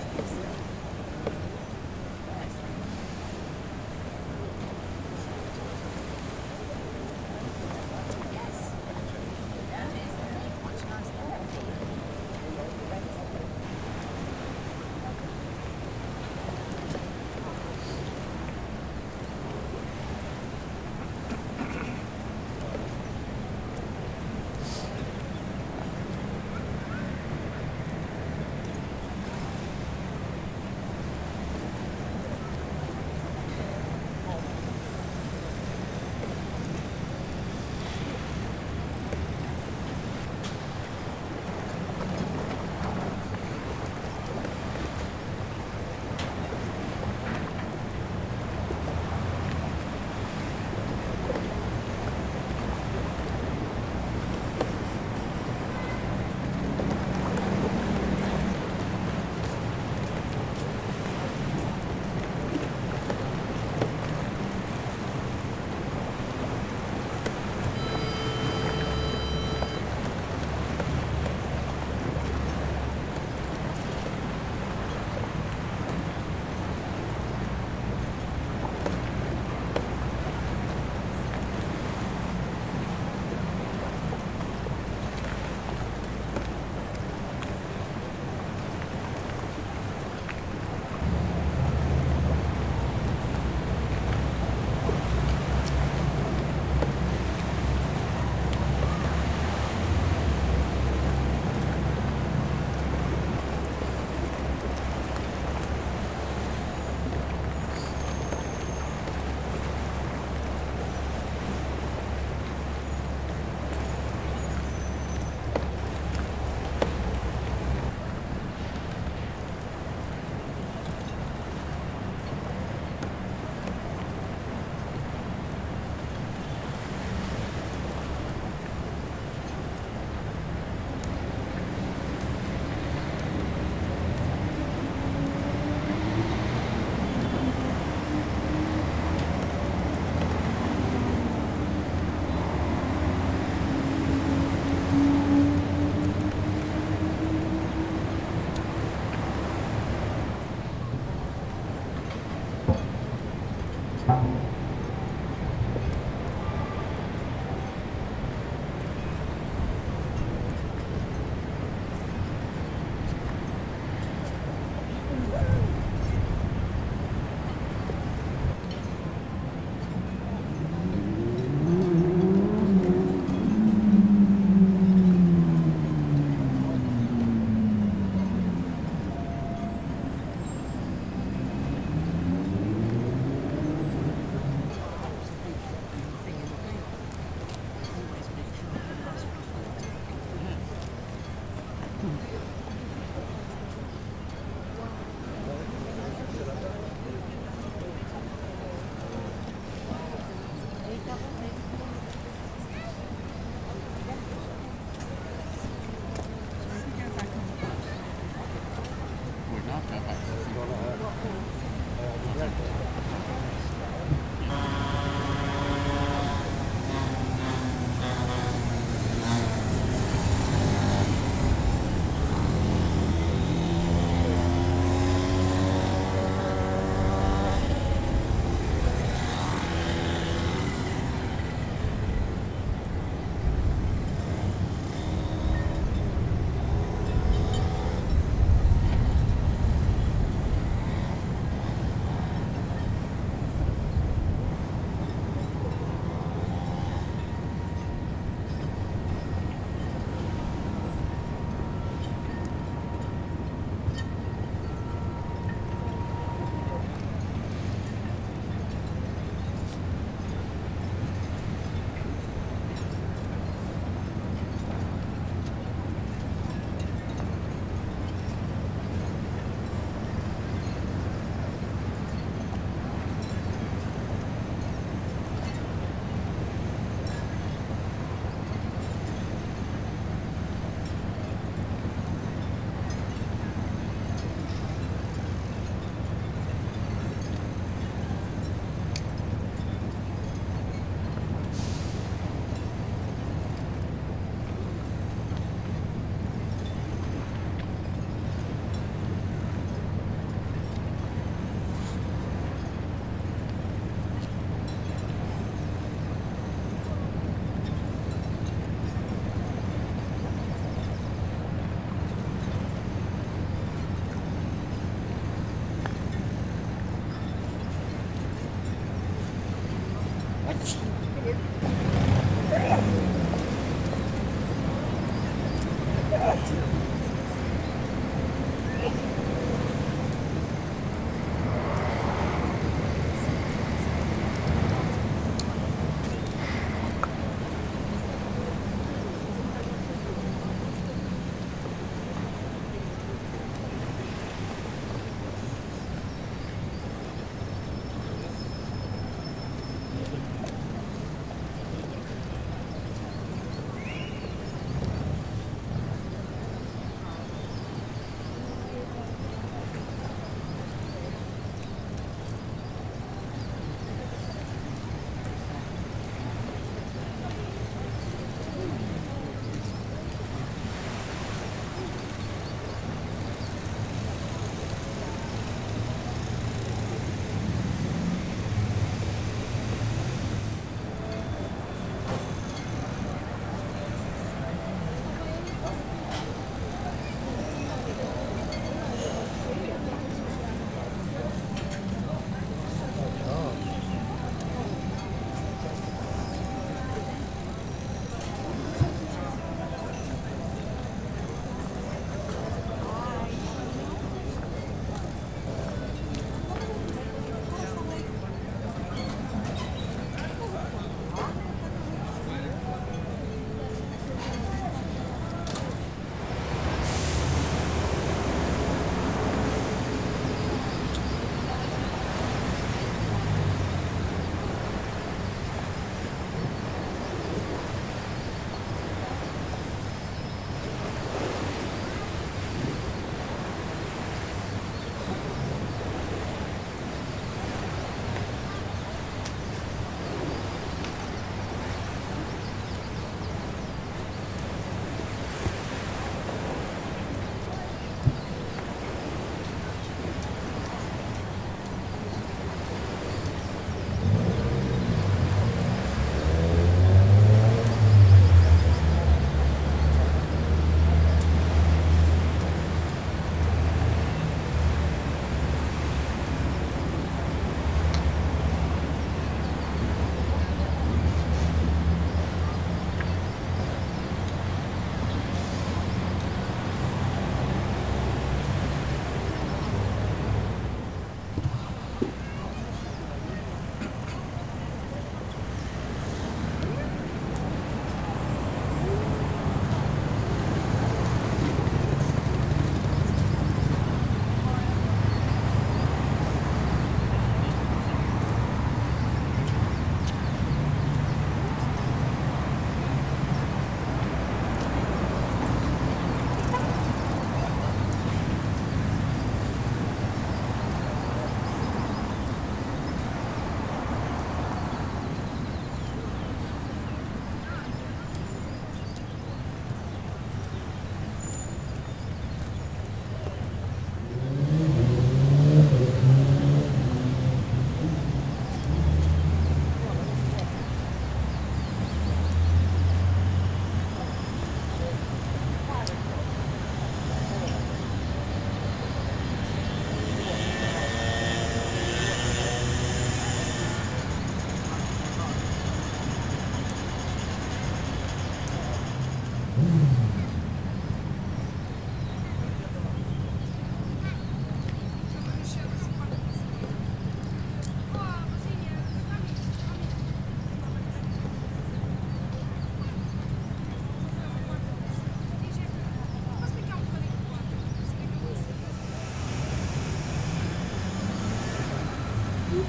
ないです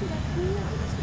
That's because